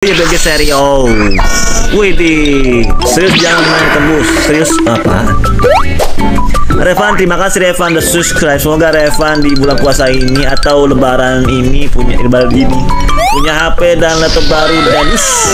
Iya BG Serio oh. Wih Serius jangan main tembus. Serius apa? Revan terima kasih Revan the subscribe. Semoga Revan di bulan puasa ini Atau lebaran ini Punya lebaran ini Punya HP dan laptop baru Dan ush,